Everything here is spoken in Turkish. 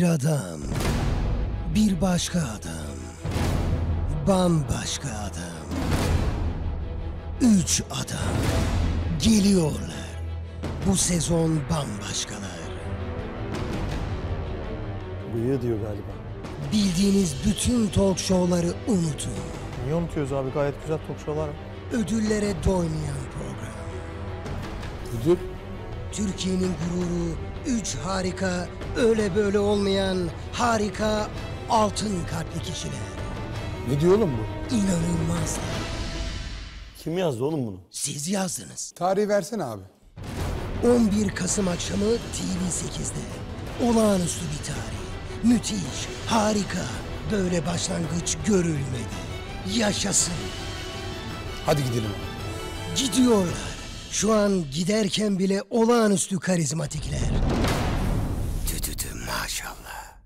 Bir adam. Bir başka adam. Bambaşka adam. Üç adam. Geliyorlar. Bu sezon bambaşkalar. Bıyığı diyor galiba. Bildiğiniz bütün talk show'ları unutun. Niye unutuyoruz abi? Gayet güzel talk show'lar. Ödüllere doymayan program. Ödül? Türkiye'nin gururu, üç harika, öyle böyle olmayan harika altın kalpli kişiler. Ne diyor oğlum bu? İnanılmazlar. Kim yazdı oğlum bunu? Siz yazdınız. Tarihi versene abi. 11 Kasım akşamı TV8'de. Olağanüstü bir tarih. Müthiş, harika. Böyle başlangıç görülmedi. Yaşasın. Hadi gidelim. Gidiyorlar. Şu an giderken bile olağanüstü karizmatikler. Tütütü maşallah.